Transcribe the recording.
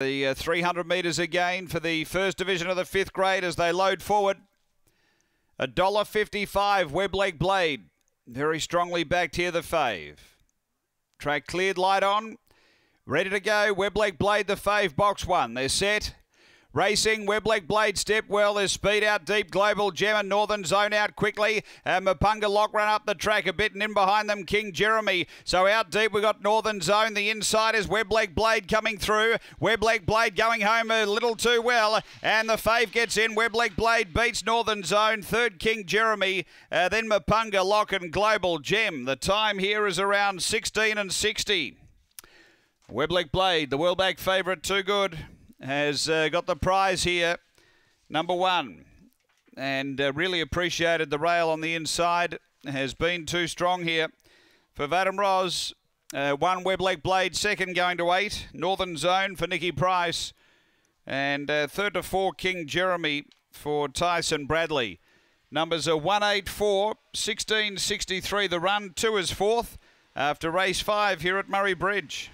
The uh, 300 metres again for the first division of the fifth grade as they load forward. A dollar fifty-five Webleg Blade, very strongly backed here. The fave track cleared, light on, ready to go. Webleg Blade, the fave box one. They're set. Racing, Webleg Blade step well. There's speed out deep. Global Gem and Northern Zone out quickly. And Mapunga Lock run up the track a bit and in behind them King Jeremy. So out deep we've got Northern Zone. The inside is Webleg Blade coming through. Webleg Blade going home a little too well. And the fave gets in. Webleg Blade beats Northern Zone. Third King Jeremy. Uh, then Mapunga Lock and Global Gem. The time here is around 16 and 60. Webleg Blade, the Wellback favourite, too good has uh, got the prize here, number one. And uh, really appreciated the rail on the inside. Has been too strong here for Vadam Ros. Uh, one Webleg Blade, second going to eight. Northern Zone for Nicky Price. And uh, third to four, King Jeremy for Tyson Bradley. Numbers are 184, 1663 the run, two is fourth after race five here at Murray Bridge.